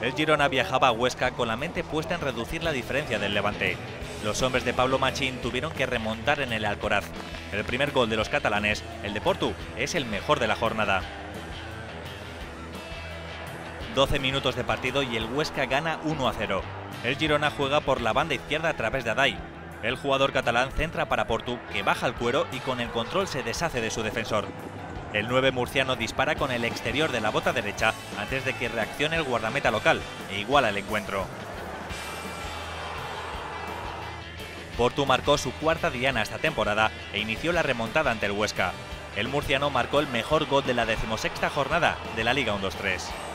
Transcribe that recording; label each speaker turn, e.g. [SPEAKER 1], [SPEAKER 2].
[SPEAKER 1] El Girona viajaba a Huesca con la mente puesta en reducir la diferencia del Levante. Los hombres de Pablo Machín tuvieron que remontar en el Alcoraz. El primer gol de los catalanes, el de Portu, es el mejor de la jornada. 12 minutos de partido y el Huesca gana 1 a 0. El Girona juega por la banda izquierda a través de Adai. El jugador catalán centra para Portu, que baja el cuero y con el control se deshace de su defensor. El 9 murciano dispara con el exterior de la bota derecha antes de que reaccione el guardameta local e iguala el encuentro. Portu marcó su cuarta diana esta temporada e inició la remontada ante el Huesca. El murciano marcó el mejor gol de la decimosexta jornada de la Liga 1-2-3.